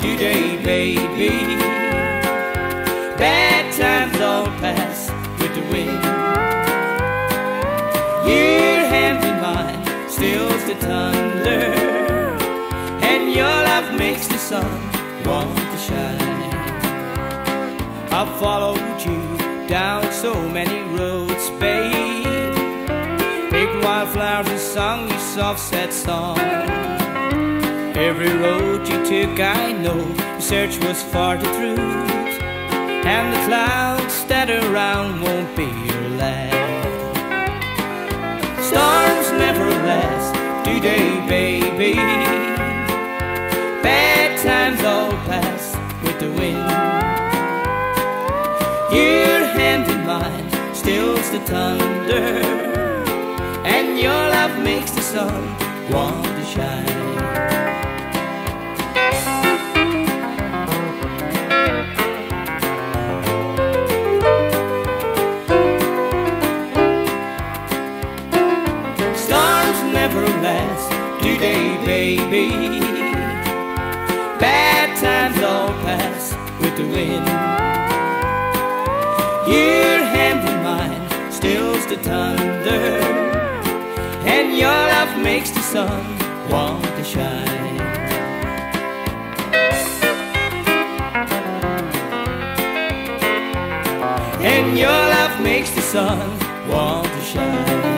today, baby. Bad times all pass with the wind. Your hands in mine stills the thunder, and your love makes the sun want to shine. I've followed you down so many roads, babe. Big wildflowers and sung you soft, sad songs. Every road you took, I know your search was far the truth, and the clouds that are around won't be your last. Storms never last, do they, baby? Bad times all pass with the wind. Your hand in mine stills the thunder, and your love makes the sun want to shine. Never last, they, baby? Bad times all pass with the wind. Your hand in mine stills the thunder, and your love makes the sun want to shine. And your love makes the sun want to shine.